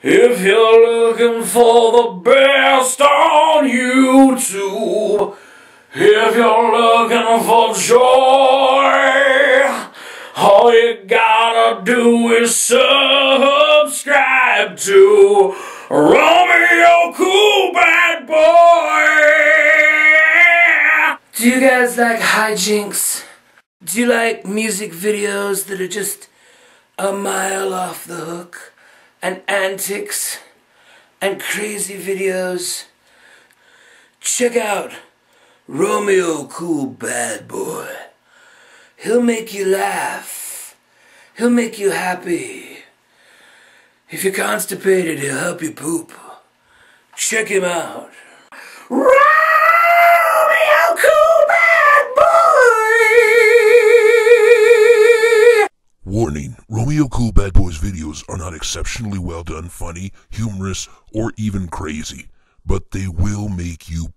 If you're looking for the best on YouTube, if you're looking for joy, all you gotta do is subscribe to Romeo Cool Bad Boy. Do you guys like hijinks? Do you like music videos that are just a mile off the hook? And antics? And crazy videos? Check out Romeo Cool Bad Boy. He'll make you laugh. He'll make you happy. If you're constipated, he'll help you poop. Check him out. Warning Romeo Cool Bad Boy's videos are not exceptionally well done, funny, humorous, or even crazy, but they will make you